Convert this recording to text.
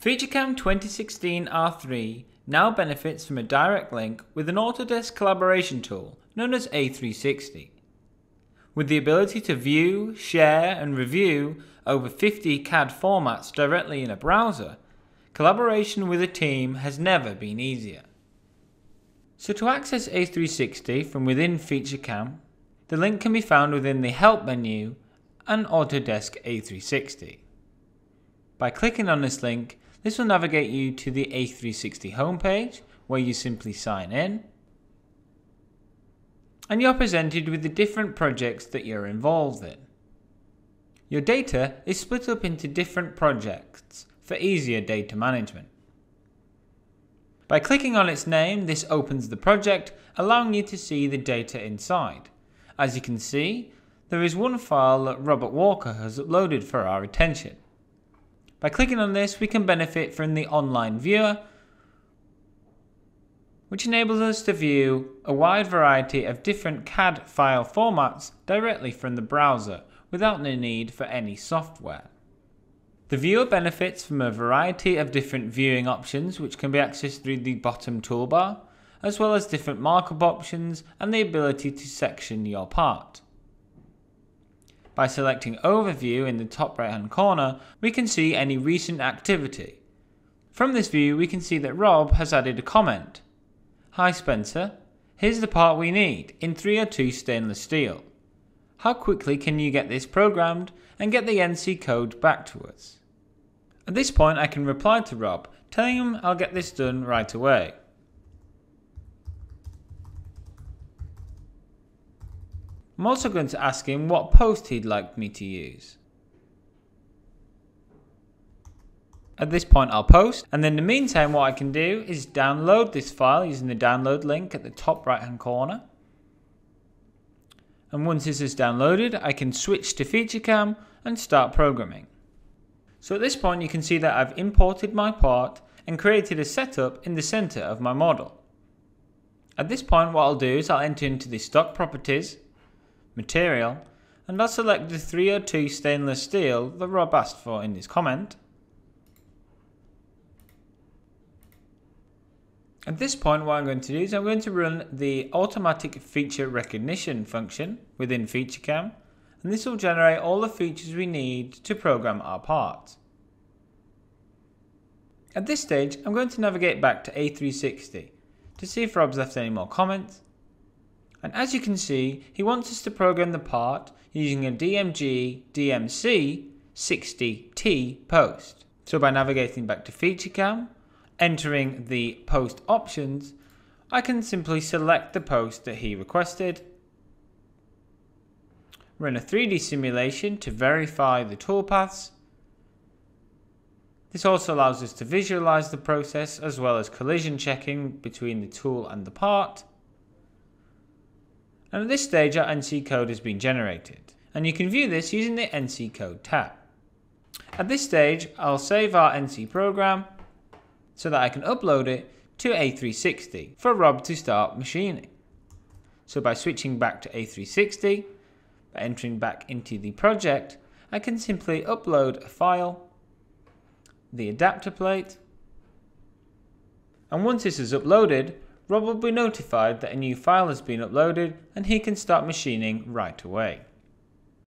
FeatureCAM 2016 R3 now benefits from a direct link with an Autodesk collaboration tool known as A360. With the ability to view, share, and review over 50 CAD formats directly in a browser, collaboration with a team has never been easier. So to access A360 from within FeatureCAM, the link can be found within the Help menu and Autodesk A360. By clicking on this link, this will navigate you to the A360 homepage where you simply sign in and you're presented with the different projects that you're involved in. Your data is split up into different projects for easier data management. By clicking on its name, this opens the project, allowing you to see the data inside. As you can see, there is one file that Robert Walker has uploaded for our attention. By clicking on this, we can benefit from the online viewer, which enables us to view a wide variety of different CAD file formats directly from the browser without the need for any software. The viewer benefits from a variety of different viewing options which can be accessed through the bottom toolbar, as well as different markup options and the ability to section your part. By selecting Overview in the top right hand corner, we can see any recent activity. From this view, we can see that Rob has added a comment. Hi Spencer, here's the part we need in 302 stainless steel. How quickly can you get this programmed and get the NC code back to us? At this point I can reply to Rob, telling him I'll get this done right away. I'm also going to ask him what post he'd like me to use. At this point I'll post and in the meantime what I can do is download this file using the download link at the top right hand corner. And once this is downloaded I can switch to FeatureCAM and start programming. So at this point you can see that I've imported my part and created a setup in the center of my model. At this point what I'll do is I'll enter into the stock properties, material, and I'll select the 302 stainless steel that Rob asked for in his comment. At this point what I'm going to do is I'm going to run the automatic feature recognition function within FeatureCAM and this will generate all the features we need to program our part. At this stage, I'm going to navigate back to A360 to see if Rob's left any more comments. And as you can see, he wants us to program the part using a DMG DMC 60T post. So by navigating back to FeatureCAM, entering the post options, I can simply select the post that he requested run a 3D simulation to verify the toolpaths. This also allows us to visualize the process as well as collision checking between the tool and the part. And at this stage our NC code has been generated and you can view this using the NC code tab. At this stage I'll save our NC program so that I can upload it to A360 for Rob to start machining. So by switching back to A360 by entering back into the project, I can simply upload a file, the adapter plate, and once this is uploaded, Rob will be notified that a new file has been uploaded and he can start machining right away.